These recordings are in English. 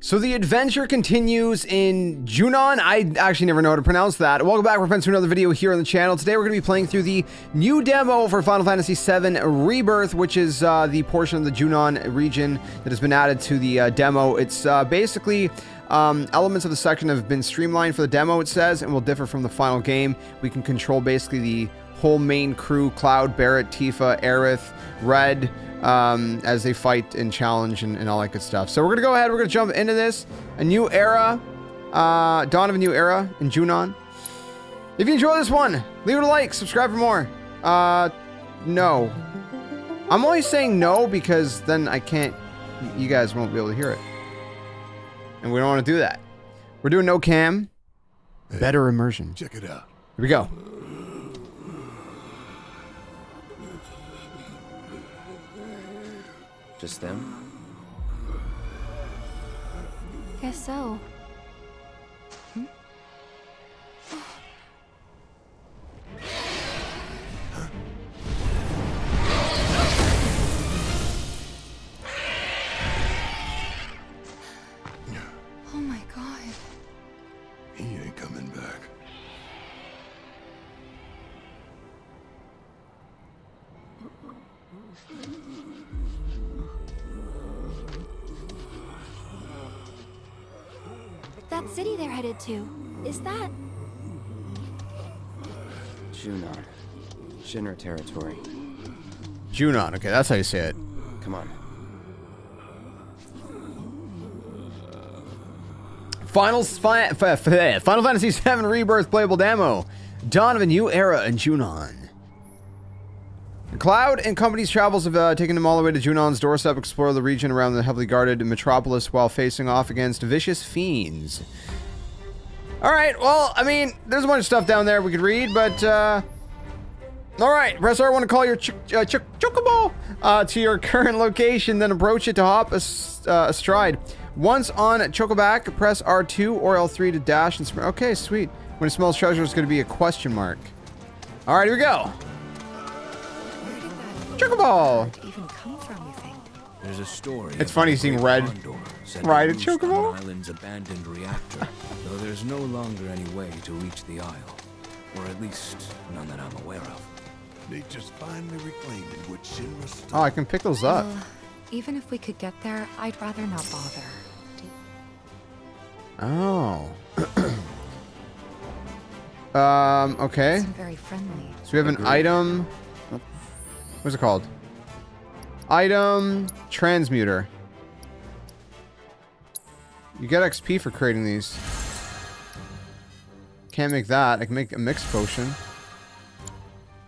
So the adventure continues in Junon. I actually never know how to pronounce that. Welcome back, friends to another video here on the channel. Today we're going to be playing through the new demo for Final Fantasy VII Rebirth, which is uh, the portion of the Junon region that has been added to the uh, demo. It's uh, basically um, elements of the section have been streamlined for the demo, it says, and will differ from the final game. We can control basically the whole main crew, Cloud, Barret, Tifa, Aerith, Red, um, as they fight and challenge and, and, all that good stuff. So we're gonna go ahead. We're gonna jump into this. A new era, uh, dawn of a new era in Junon. If you enjoy this one, leave it a like, subscribe for more. Uh, no. I'm only saying no because then I can't. You guys won't be able to hear it, and we don't want to do that. We're doing no cam. Hey, better immersion. Check it out. Here we go. Just them? Guess so. That city they're headed to, is that... Junon. Shinra territory. Junon, okay, that's how you say it. Come on. Final, fi Final Fantasy VII Rebirth playable demo. Dawn of a new era in Junon. Cloud and company's travels have uh, taken them all the way to Junon's doorstep, explore the region around the heavily guarded metropolis while facing off against vicious fiends. Alright, well, I mean, there's a bunch of stuff down there we could read, but, uh... Alright, press R1 to call your ch uh, ch chocobo uh, to your current location, then approach it to hop uh, astride. Once on Chocoback, press R2 or L3 to dash and... Okay, sweet. When it smells treasure, it's going to be a question mark. Alright, here we go. Chocobo! Even come from, you think? There's a story. It's funny seeing Red ride a Chocobo. Island's abandoned reactor, though there's no longer any way to reach the Isle, or at least none that I'm aware of. They just finally reclaimed what Shinra stole. Oh, I can pick those up. Uh, even if we could get there, I'd rather not bother. Oh. um. Okay. Very friendly. So we have an item. What's it called? Item transmuter. You get XP for creating these. Can't make that. I can make a mixed potion.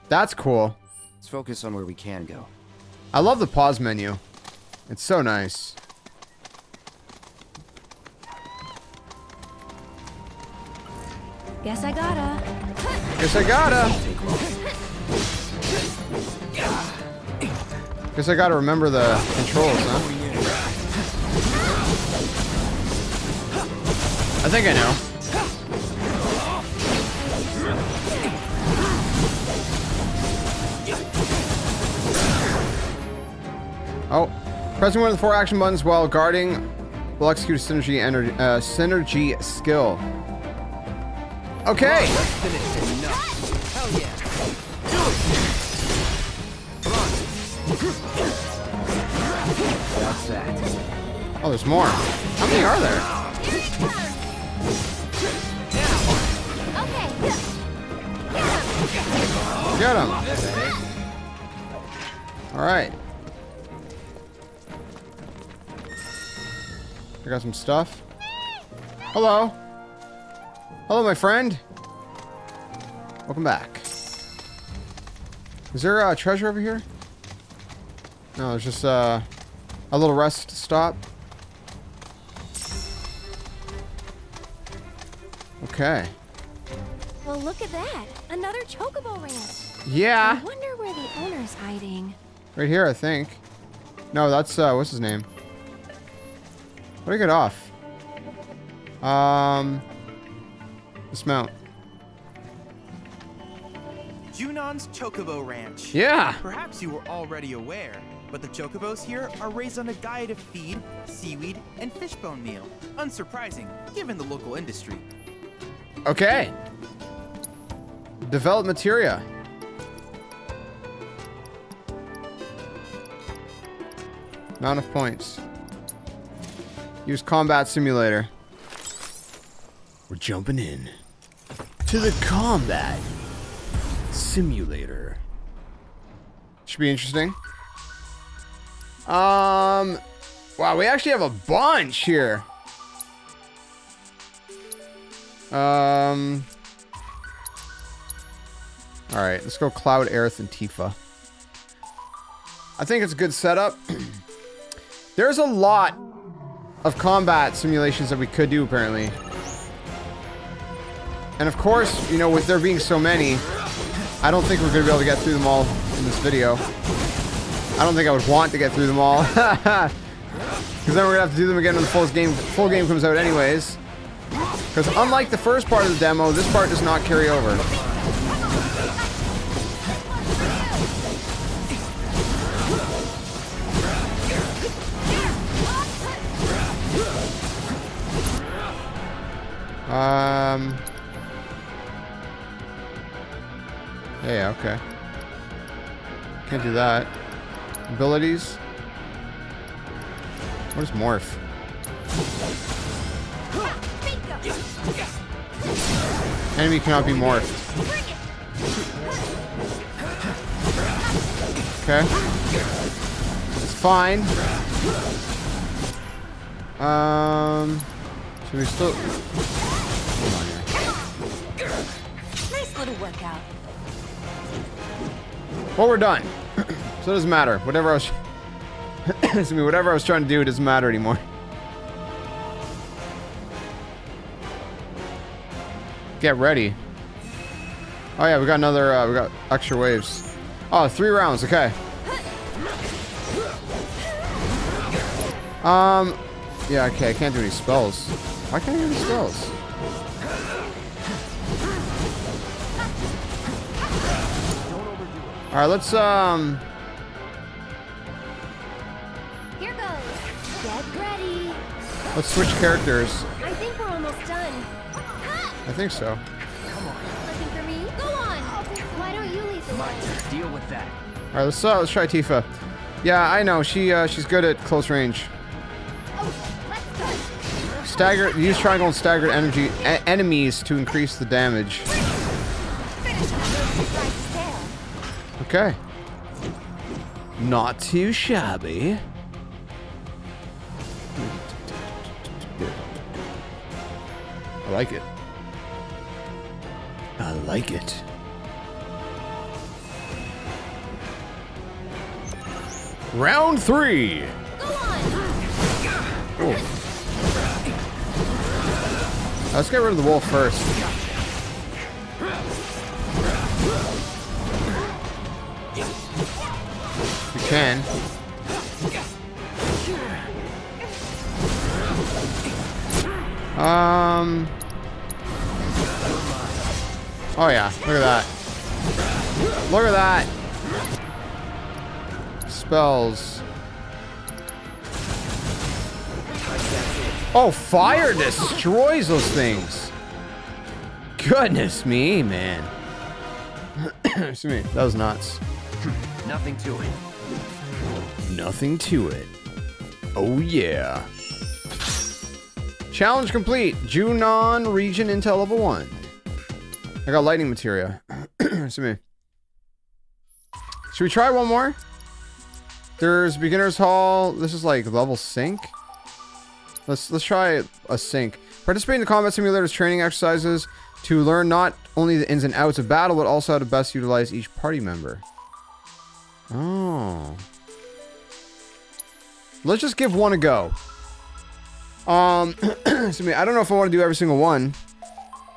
That's cool. Let's focus on where we can go. I love the pause menu. It's so nice. Guess I gotta. Guess I gotta. Guess I gotta remember the controls, huh? I think I know. Oh, pressing one of the four action buttons while guarding will execute a synergy energy uh, synergy skill. Okay. Oh, there's more. How many are there? Get him. All right. I got some stuff. Hello. Hello, my friend. Welcome back. Is there a treasure over here? No, it's just uh, a little rest stop. Okay. Well, look at that. Another Chocobo Ranch. Yeah. I wonder where the owner's hiding. Right here, I think. No, that's, uh, what's his name? What do I get off? Um, dismount. Junon's Chocobo Ranch. Yeah. Perhaps you were already aware, But the chocobos here are raised on a diet of feed, seaweed, and fishbone meal. Unsurprising, given the local industry. Okay. Develop materia. Amount of points. Use combat simulator. We're jumping in to the combat simulator. Should be interesting. Um, wow, we actually have a bunch here. Um. All right, let's go Cloud, Aerith, and Tifa. I think it's a good setup. There's a lot of combat simulations that we could do, apparently. And of course, you know, with there being so many, I don't think we're going to be able to get through them all in this video. I don't think I would want to get through them all. Because then we're going to have to do them again when the full game, full game comes out anyways. Because unlike the first part of the demo, this part does not carry over. Um. Yeah, okay. Can't do that. Abilities. What is morph? Enemy cannot be morphed. Okay. It's fine. Um. Should we still? Hold on here. Nice little workout. Well, we're done. so it doesn't matter. Whatever I was, excuse me, whatever I was trying to do, it doesn't matter anymore. Get ready. Oh yeah, we got another. Uh, we got extra waves. Oh, three rounds. Okay. Um. Yeah. Okay. I can't do any spells. Why can't I do any spells? All right. Let's um. Here goes. Get ready. Let's switch characters. I think so. Looking for me? Go on. Why don't you lead the way? Deal with that. All right. Let's uh, let's try Tifa. Yeah, I know. She uh, she's good at close range. Oh, let's go. Stagger. Use triangle and staggered energy e- enemies to increase the damage. Finish him. No surprise tail. Okay. Not too shabby. I like it. Like it. Round three. Go on. Oh. Let's get rid of the wolf first. We can. Um. Oh yeah, look at that. Look at that. Spells. Oh, fire destroys those things. Goodness me, man. Excuse me. That was nuts. Nothing to it. Nothing to it. Oh yeah. Challenge complete. Junon region intel level one. I got lightning materia. Excuse me. Should we try one more? There's beginner's hall. This is like level sync. Let's let's try a sync. Participate in the combat simulator's training exercises to learn not only the ins and outs of battle, but also how to best utilize each party member. Oh. Let's just give one a go. Um, excuse me. I don't know if I want to do every single one.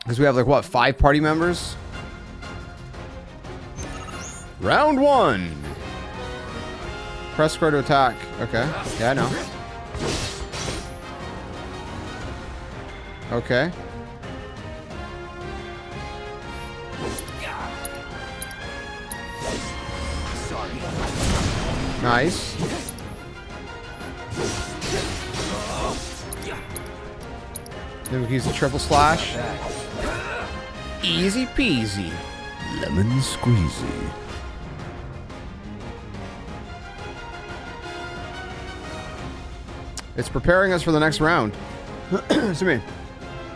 Because we have like, what, five party members? Round one. Press square to attack. Okay. Yeah, I know. Okay. Nice. Then we can use the triple slash. Easy peasy. Lemon squeezy. It's preparing us for the next round. Excuse me.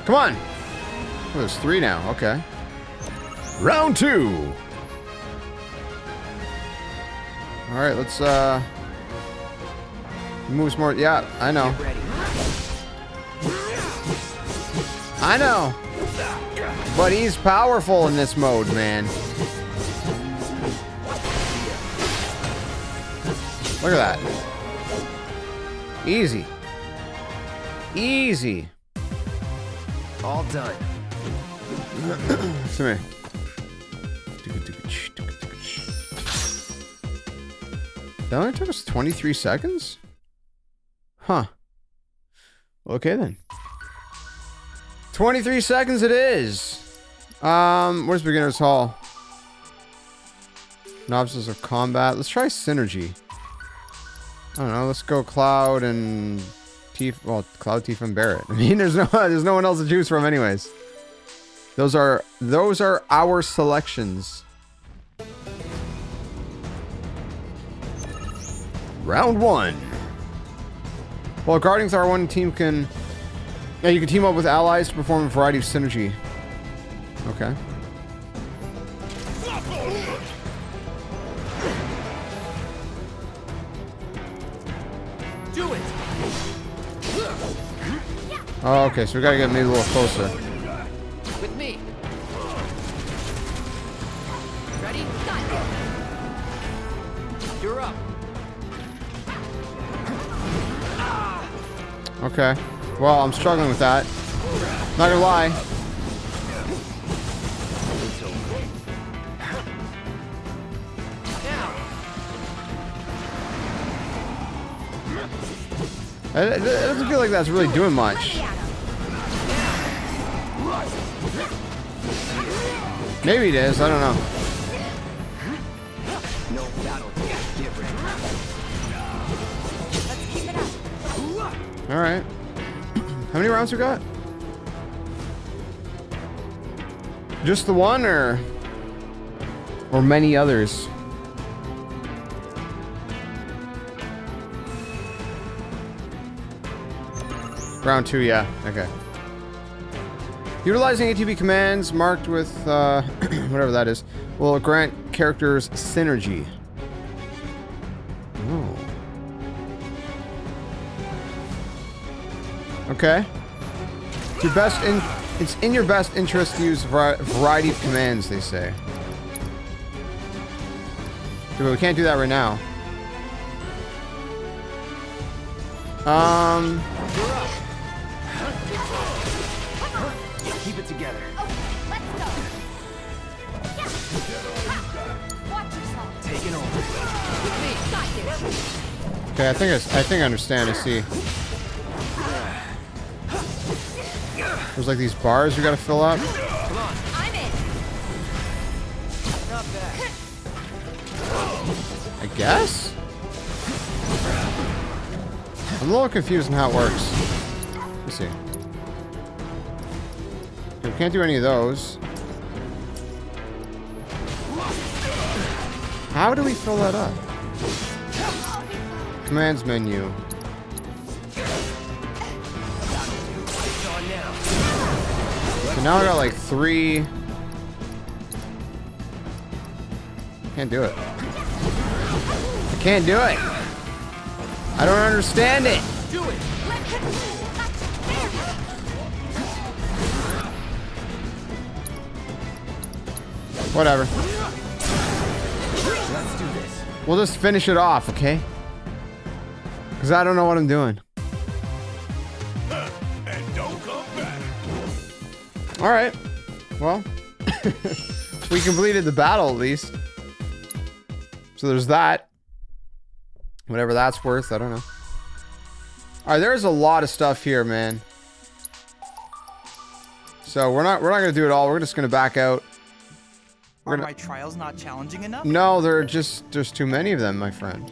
Come on. Oh, there's three now. Okay. Round two. All right, let's uh move some more. Yeah, I know. I know. But he's powerful in this mode, man. Look at that. Easy. Easy. All done. Come here. That only took us 23 seconds? Huh. Okay then. 23 seconds it is. Um, where's Beginner's Hall? Novices of Combat. Let's try Synergy. I don't know. Let's go Cloud and Tifa. Well, Cloud, Tifa, and Barret. I mean, there's no, there's no one else to choose from, anyways. Those are those are our selections. Round one. Guarding Thar one team can yeah, you can team up with allies to perform a variety of synergy. Okay. Do it. Oh, okay, so we gotta get maybe a little closer. With me. Ready? You're up. Okay. Well, I'm struggling with that. Not gonna lie. It, doesn't feel like that's really doing much. Maybe it is. I don't know. No battle different. Let's keep it up. All right. How many rounds we got? Just the one, or or many others? Round two, yeah. Okay. Utilizing ATB commands marked with uh, whatever that is will grant characters synergy. Oh. Okay. It's your best in it's in your best interest to use a vari- variety of commands, they say. But we can't do that right now. Um, okay, I think I, I think I understand. I see. There's like these bars you gotta fill up. I guess? I'm a little confused on how it works. Let's see. We can't do any of those. How do we fill that up? Commands menu. Now. So now I got like three. Can't do it. I can't do it. I don't understand it. Do it. Whatever. We'll just finish it off, okay? Because I don't know what I'm doing. And don't come back. All right. Well, we completed the battle at least. So there's that. Whatever that's worth, I don't know. All right, there's a lot of stuff here, man. So we're not we're not gonna do it all. We're just gonna back out. We're Are gonna- my trials not challenging enough? No, there are just there's too many of them, my friend.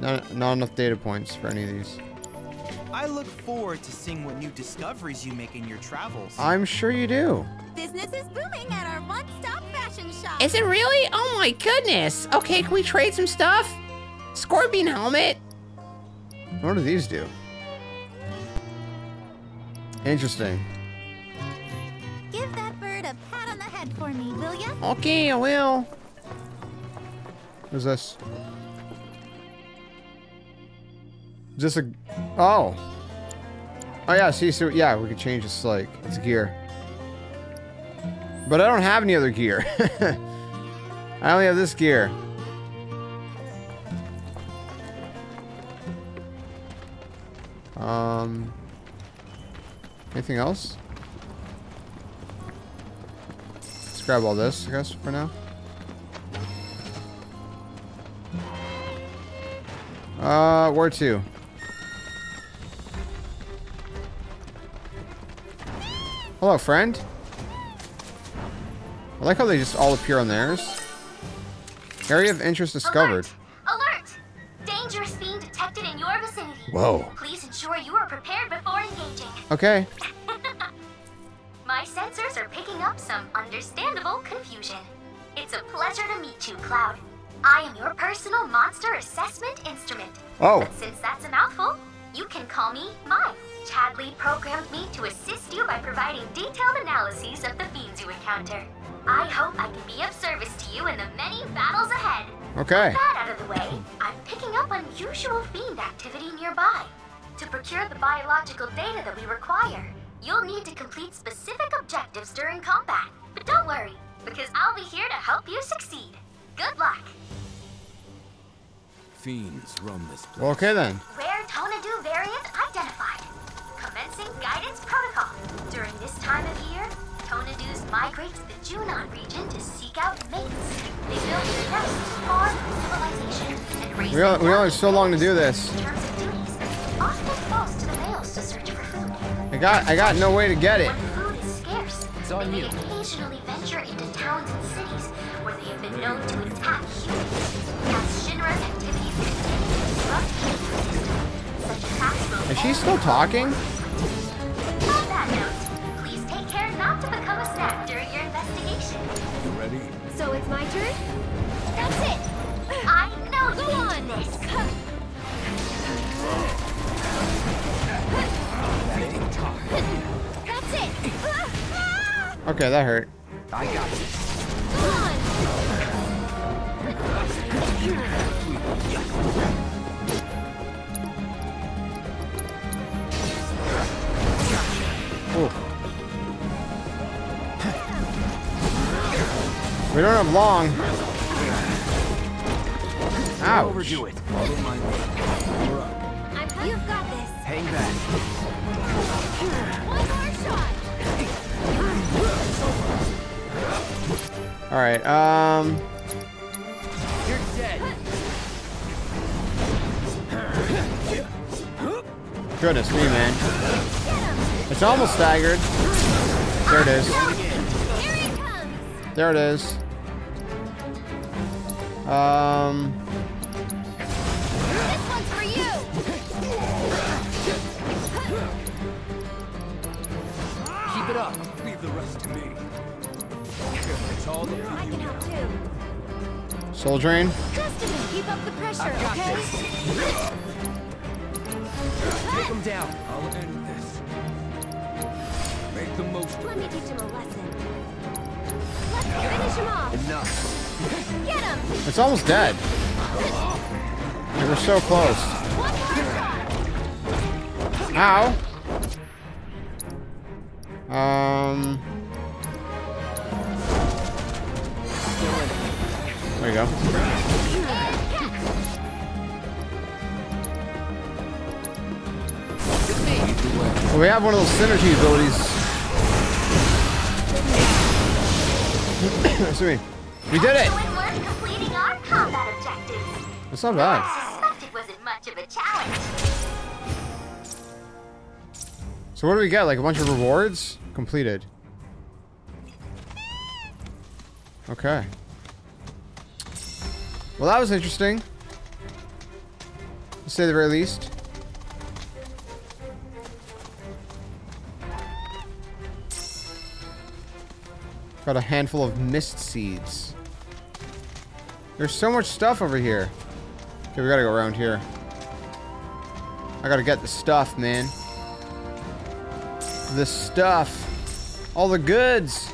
Not, not enough data points for any of these. I look forward to seeing what new discoveries you make in your travels. I'm sure you do. Business is booming at our one-stop fashion shop. Is it really? Oh my goodness. Okay, can we trade some stuff? Scorpion helmet. What do these do? Interesting. Give that bird a pat on the head for me, will ya? Okay, I will. What's this? Is this a... Oh. Oh yeah, see, so yeah, we could change this, like, it's gear. But I don't have any other gear. I only have this gear. Um... Anything else? Let's grab all this, I guess, for now. Uh, where to? Hello, friend. I like how they just all appear on theirs. Area of interest discovered. Alert! Dangerous being detected in your vicinity. Whoa. Please ensure you are prepared before engaging. Okay. My sensors are picking up some understandable confusion. It's a pleasure to meet you, Cloud. I am your personal monster assessment instrument. Oh. But since that's a mouthful, you can call me MAI. Chadley programmed me to assist you by providing detailed analyses of the fiends you encounter. I hope I can be of service to you in the many battles ahead. Okay. With that out of the way, I'm picking up unusual fiend activity nearby. To procure the biological data that we require, you'll need to complete specific objectives during combat. But don't worry, because I'll be here to help you succeed. Good luck. Fiends roam this place. Okay then. Rare Tonadu variant identified. Commencing guidance protocol. During this time of year, Tonadus migrate to the Junon region to seek out mates. They build their nests far from civilization and raise We only, we only so long to do this. in terms of duties. To the males to search for food. I got I got no way to get it. When food is scarce, It's on they you. may occasionally venture into towns and cities where they have been known to attack humans. As Shinra's activities continue to disrupt the ecosystem, such attacks will Is she still talking? On that note, please take care not to become a snack during your investigation. You ready? So it's my turn? That's it! I know you Go on. this! That's it! Okay, that hurt. I got this. We don't have long. Ouch. Overdo it. Follow my lead. You're up. I'm, You've got this! Hang back. One more shot! All right. Um. You're dead. Goodness me, man. It's almost staggered. There it is. Here it comes! There it is. Um. This one's for you! Keep it up. Leave the rest to me. It's all up I can help too. Soul Drain. Destiny, keep up the pressure, I've got okay? this. Take him down. I'll end this. Make the most Let it. me teach him a lesson. Let's finish him off! Enough. Get him! It's almost dead. We were so close. One more shot! Ow. Um. There you go. Well, we have one of those synergy abilities. Excuse me. We did it. Doing work completing our combat objectives. That's not bad. It wasn't much of a challenge. So what do we get? Like a bunch of rewards? Completed. Okay. Well, that was interesting. To say the very least. Got a handful of mist seeds. There's so much stuff over here. Okay, we gotta go around here. I gotta get the stuff, man. The stuff. All the goods.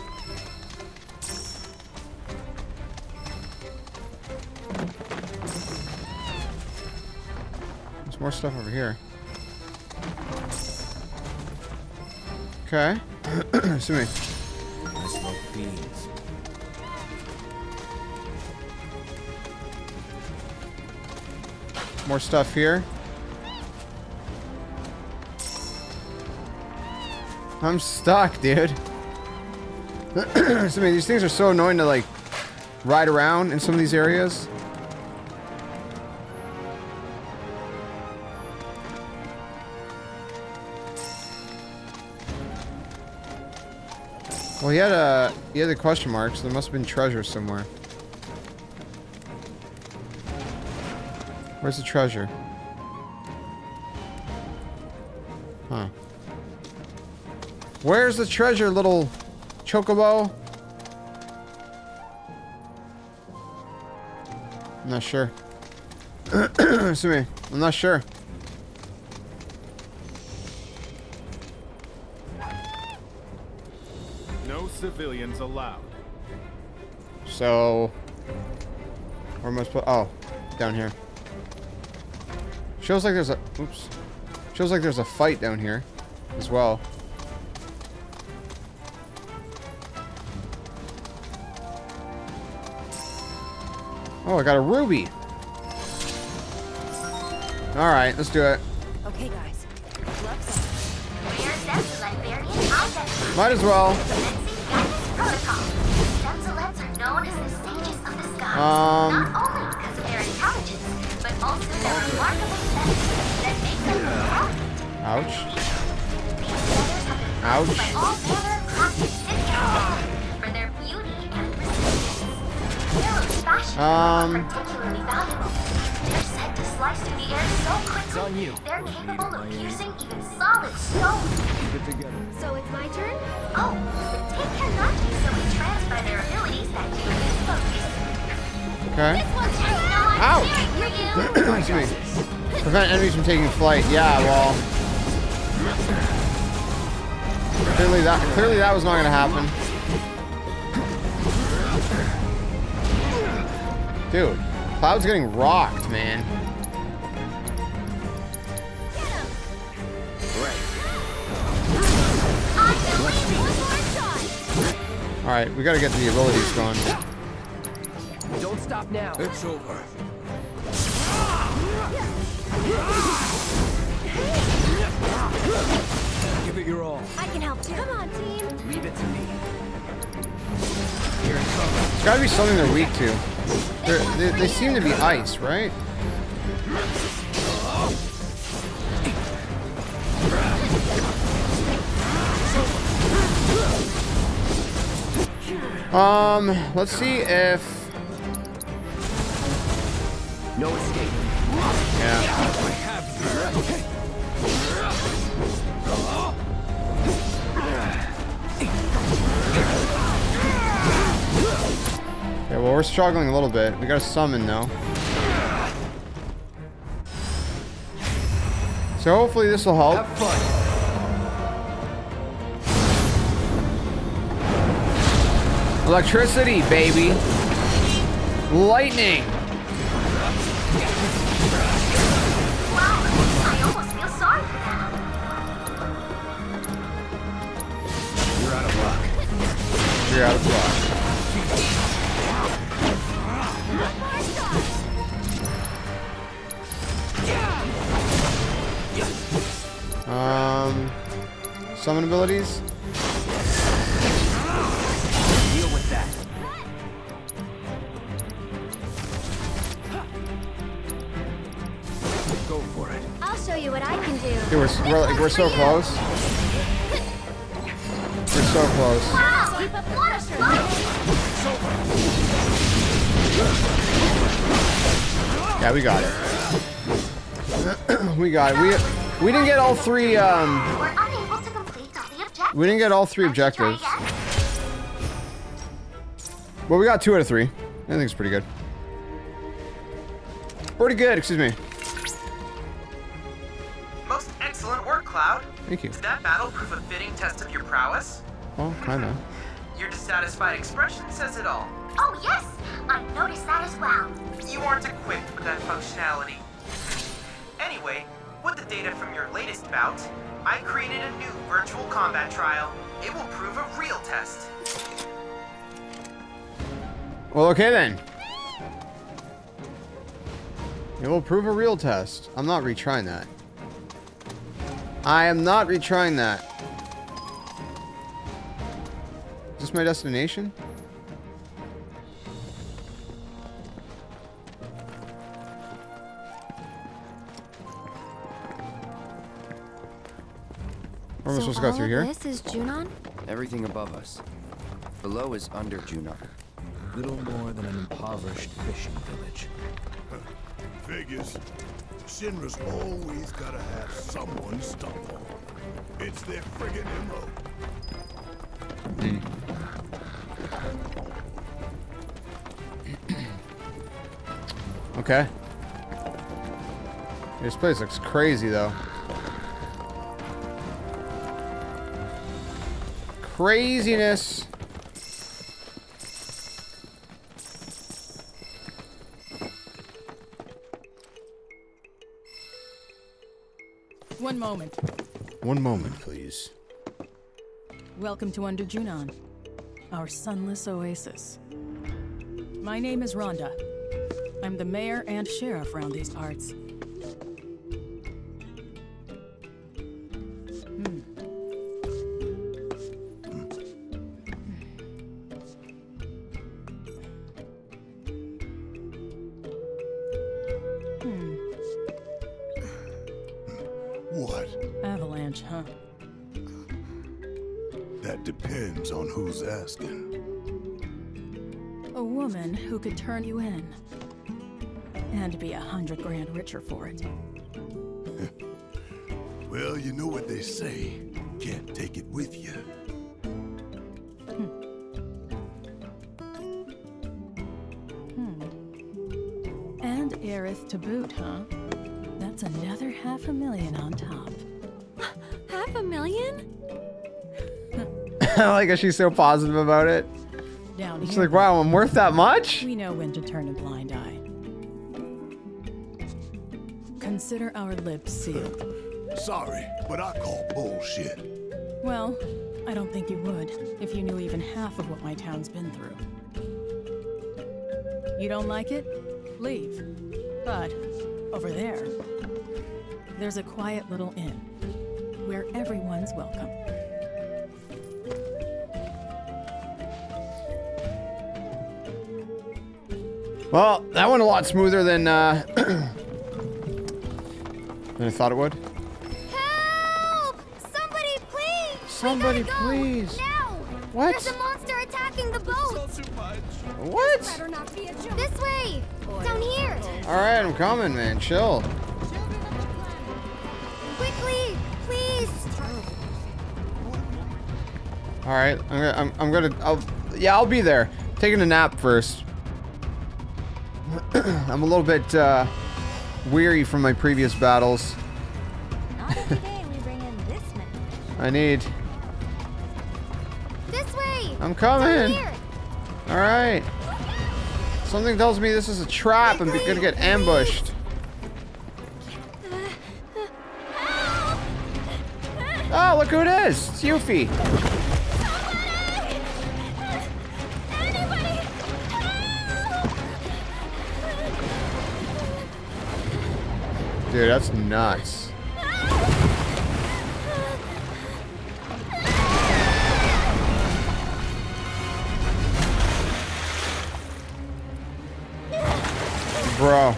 There's more stuff over here. Okay. Excuse me. More stuff here. I'm stuck, dude. so, I mean, these things are so annoying to, like, ride around in some of these areas. Well, he had a he had a question mark, so there must have been treasure somewhere. Where's the treasure? Huh. Where's the treasure, little chocobo? I'm not sure. Excuse me. I'm not sure. No civilians allowed. So, where am I supposed? Oh, down here. Shows like there's a. Oops. Shows like there's a fight down here, as well. Oh, I got a ruby. All right, let's do it. Okay, guys. Gloves on. Rare Sentinel variant identified. Might as well. Commencing Pharaoh's Ouch. Um. are particularly valuable. They're said to slice through the air so on you. they're capable of piercing even solid stone. Keep it together. So it's my turn? Oh, take care not to easily transfer their abilities that do this focus. Okay. This one's just not Ow. Excuse me. Prevent enemies from taking flight. Yeah, well. Clearly that clearly that was not gonna happen. Dude, Cloud's getting rocked, man. Alright, we gotta get the abilities going. Don't stop now. It's over. Ah! Ah! It your all. I can help too. Come on, team. Leave it to me. It's gotta be something they're weak to. They're, they, they seem to be ice, right? Um, let's see if... No escape. Yeah. Well, we're struggling a little bit. We got a summon, though. So hopefully this will help. Have fun. Electricity, baby. Lightning. Wow, I almost feel sorry for them. You're out of luck. You're out of luck. Summon abilities. Deal with that. Go for it. I'll show you what I can do. Dude, we're, we're, like, we're so close. We're so close. Wow, keep up the pressure. Yeah, we got it. we got it. We we didn't get all three. Um, we didn't get all three objectives. again. Well, we got two out of three. I think it's pretty good. Pretty good. Excuse me. Most excellent work, Cloud. Thank you. Does that battle prove a fitting test of your prowess? Well, kind of. Your dissatisfied expression says it all. Oh, yes. I noticed that as well. You aren't equipped with that functionality. Anyway, with the data from your latest bout, I created a new virtual combat trial. It will prove a real test. Well, okay then. It will prove a real test. I'm not retrying that. I am not retrying that. Is this my destination? Supposed to go through here? This is Junon? Everything above us. Below is under Junon. Little more than an impoverished fishing village. Figures. Shinra's always gotta have someone to stump on. It's their friggin' MO. Okay. This place looks crazy, though. Craziness. One moment. One moment, please. Welcome to Under Junon, our sunless oasis. My name is Rhonda. I'm the mayor and sheriff around these parts. Huh? That depends on who's asking. A woman who could turn you in. And be a hundred grand richer for it. Well, you know what they say. Can't take it with you. Hmm. Hmm. And Aerith to boot, huh? That's another half a million on top. Half a million? I like how she's so positive about it. Down She's here. like, wow, I'm worth that much? We know when to turn a blind eye. Consider our lips sealed. Sorry, but I call bullshit. Well, I don't think you would if you knew even half of what my town's been through. You don't like it? Leave. But over there, there's a quiet little inn where everyone's welcome. Well, that went a lot smoother than, uh, than I thought it would. Help! Somebody, please! Somebody, we gotta go! please. Now! What? There's a monster attacking the boat! What? Better not be a joke. This way! Down here! Alright, I'm coming, man. Chill. Quickly! Alright, I'm gonna, I'm, I'm gonna, I'll, yeah, I'll be there. Taking a nap first. I'm a little bit, uh, weary from my previous battles. Not every day we bring in this many. I need, This way! I'm coming. Alright. Something tells me this is a trap. I'm gonna get ambushed. Oh, look who it is. It's Yuffie. Dude, that's nuts. Bro.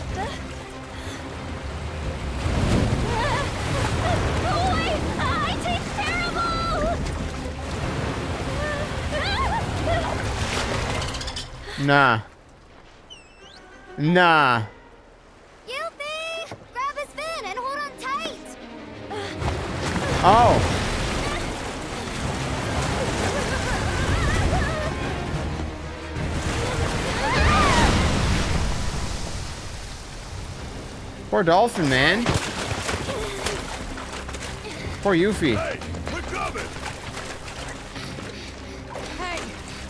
Nah. Nah. Oh. Poor dolphin, man. Poor Yuffie. We're coming! Hey,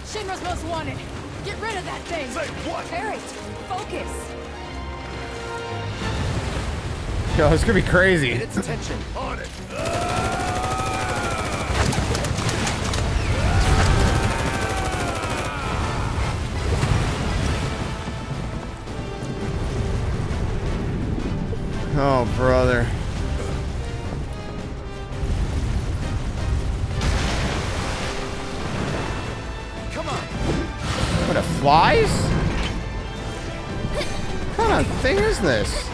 Shinra's most wanted. Get rid of that thing. Say what? Barret, focus. Yo, this could be crazy. Get its attention. On it! Oh, brother. Come on. What, it flies? What kind of thing is this?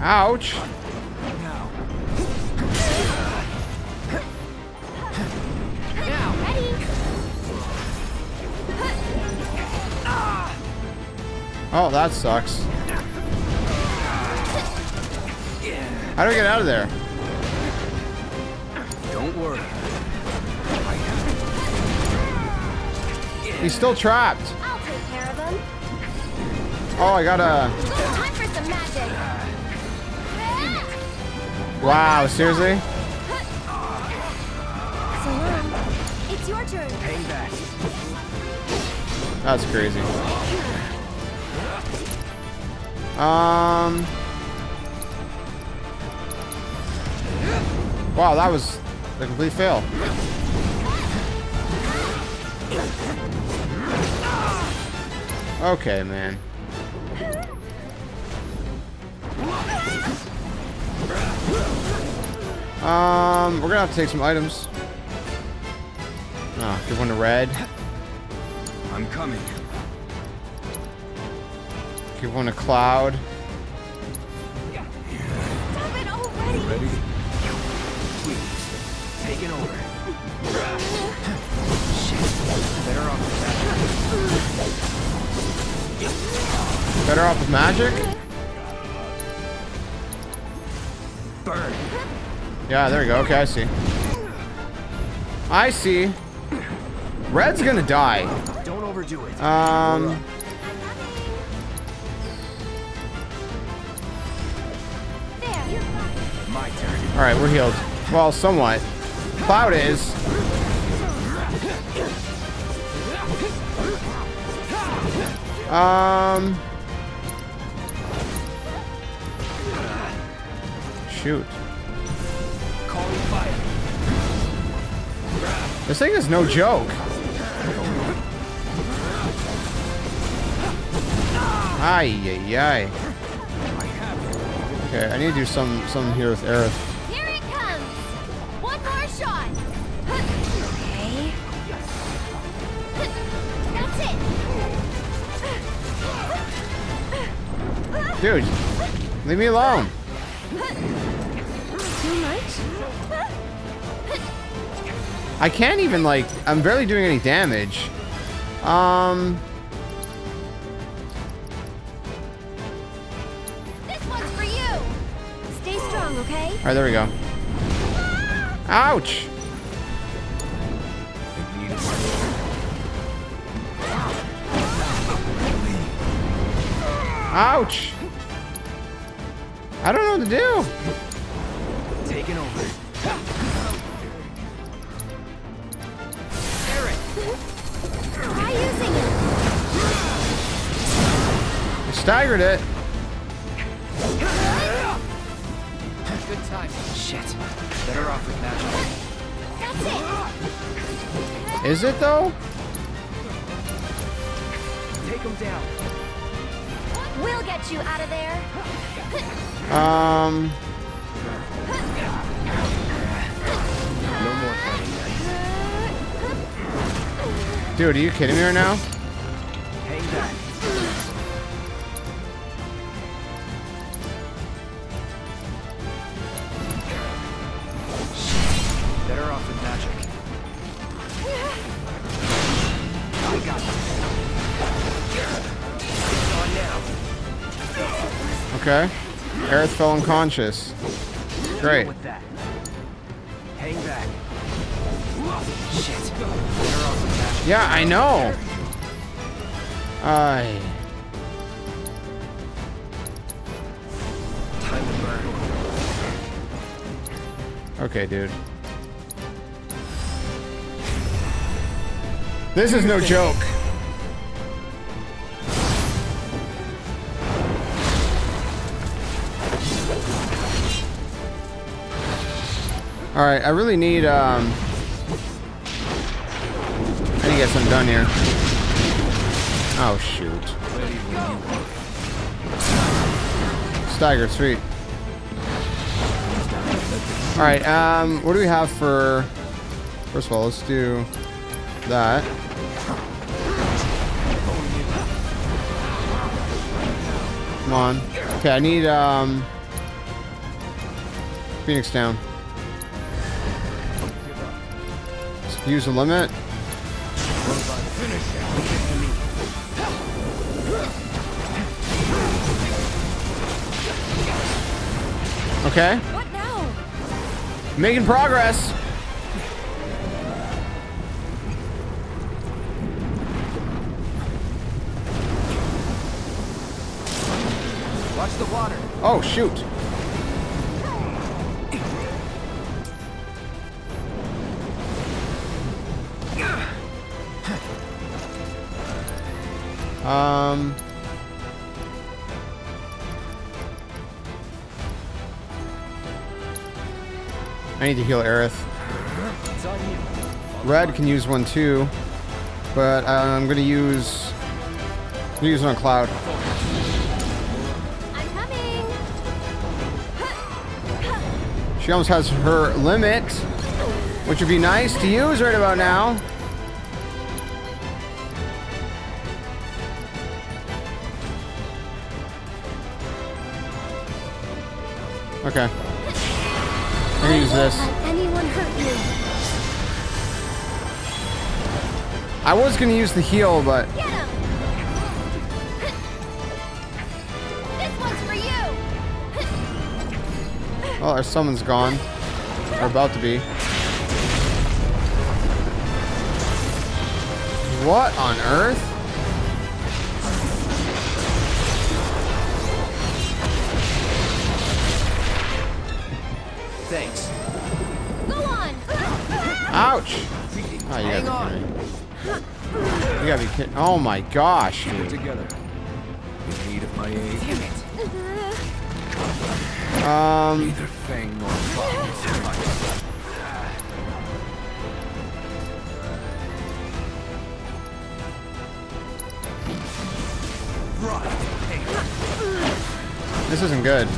Ouch. Oh, that sucks. How do we get out of there? Don't worry. He's still trapped. I'll take care of him. Oh, I gotta... Time for some magic. Wow, seriously? So long. It's your turn. Hang back. That's crazy. Um... Wow, that was a complete fail. Okay, man. Um, we're gonna have to take some items. Ah, give one to red. I'm coming. Give one a cloud. Stop it already. Ready? Please. Taking over. Shit. Better off with that. Better off with magic? Burn. Yeah, there we go. Okay, I see. I see. Red's gonna die. Don't overdo it. Um. My turn. All right, we're healed. Well, somewhat. Cloud is. Um. Shoot. This thing is no joke. Ay, ay, ay. Okay, I need to do some something here with Aerith. Dude, leave me alone. Too much? I can't even like I'm barely doing any damage. Um This one's for you. Stay strong, okay? Alright, there we go. Ouch! Ouch! I don't know what to do. Taking over. Try using it. I staggered it. Good time. Shit. Better off with magic. That's it. Is it though? Take him down. We'll get you out of there. Um No more fighting. Dude, are you kidding me right now? Hang back. Okay. Aerith fell unconscious. Great. With that. Hang back. Shit. Better off with that. Yeah, I know. I. Time to burn. Okay, dude. This is no joke. All right, I really need um I need to get something done here. Oh shoot. Stagger, sweet. All right, um what do we have for First of all, let's do that. Come on. Okay, I need um Phoenix down. Use the limit. Okay. What now? Making progress. Watch the water. Oh, shoot. Um. I need to heal Aerith. Red can use one too, but I'm gonna use I'm gonna use it on Cloud. I'm coming. She almost has her limit, which would be nice to use right about now. Okay. Gonna use this. I was gonna use the heal, but well, our summon's gone. Or about to be. What on earth? Ouch! Oh, you gotta be kidding. You gotta be kidding. Oh my gosh, dude. together. In need of my aid. Damn Um, Neither Fang nor Fox this isn't good.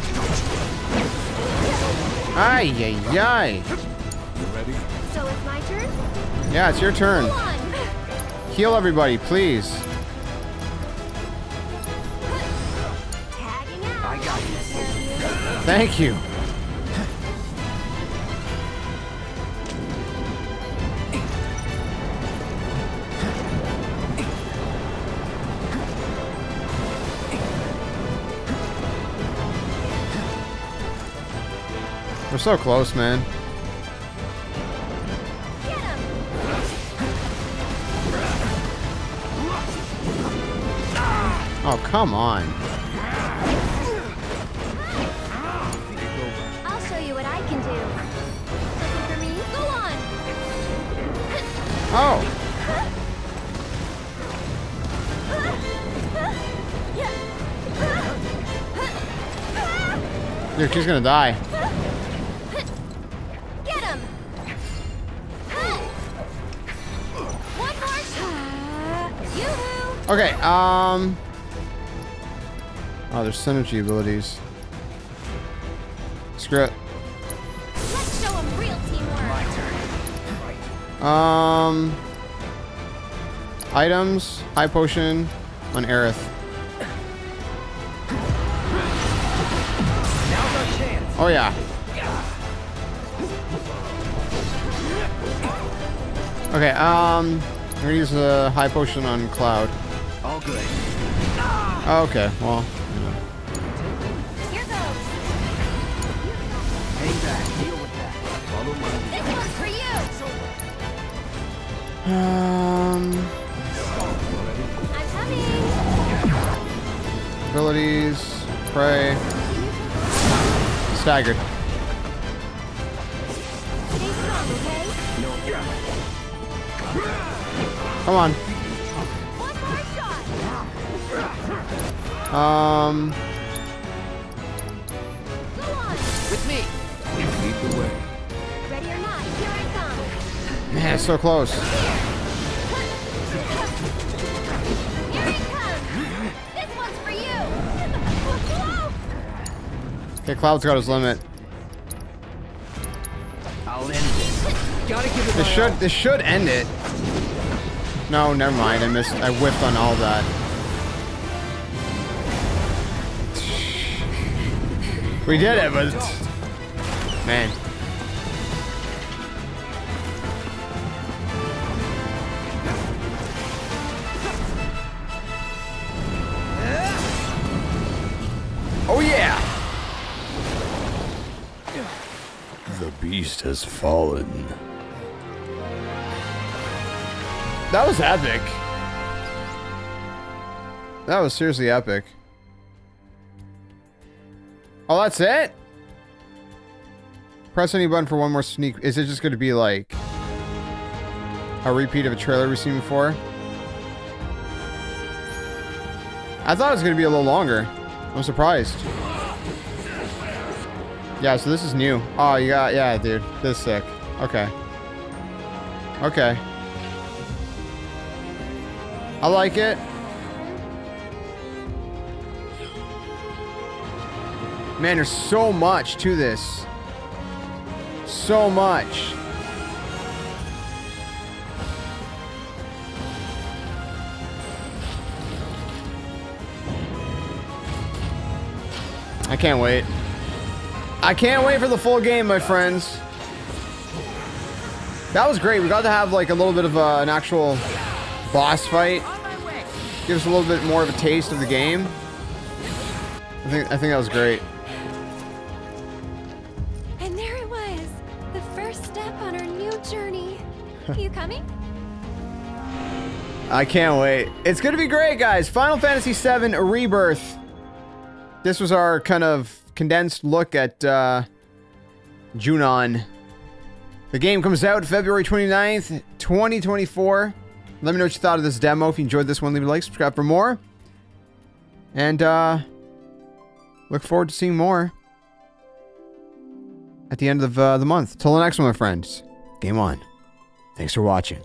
Ay, ay, ay. Turn. Yeah, it's your turn. Heal everybody, please. I got this. Thank you. We're so close, man. Come on. I'll show you what I can do. Looking for me? Go on. Oh, dude, she's gonna die. Get him. One more. Okay, um... Oh, there's synergy abilities. Screw it. Let's show him real teamwork. Um... Items, high potion on Aerith. Now's our chance. Oh yeah. Okay, um... I'm gonna use the high potion on Cloud. All good. Okay, well... Um, abilities, pray, staggered. Come on. Um, With me. Lead the way. Man, it's so close. Here it comes. This one's for you. Whoa. Okay, Cloud's got his limit. I'll end this. Gotta give it This should this should end it. No, never mind. I missed. I whiffed on all that. We did it, but man. Has fallen. That was epic. That was seriously epic. Oh, that's it? Press any button for one more sneak. Is it just going to be like a repeat of a trailer we've seen before? I thought it was going to be a little longer. I'm surprised. Yeah, so this is new. Oh, you got, yeah, dude. This is sick. Okay. Okay. I like it. Man, there's so much to this. So much. I can't wait. I can't wait for the full game, my friends. That was great. We got to have like a little bit of uh, an actual boss fight. Give us a little bit more of a taste of the game. I think I think that was great. And there it was. The first step on our new journey. you coming? I can't wait. It's gonna be great, guys. Final Fantasy VII Rebirth. This was our kind of condensed look at uh, Junon. The game comes out February 29th, 2024. Let me know what you thought of this demo. If you enjoyed this one, leave a like, subscribe for more. And uh, look forward to seeing more at the end of uh, the month. Till the next one, my friends. Game on. Thanks for watching.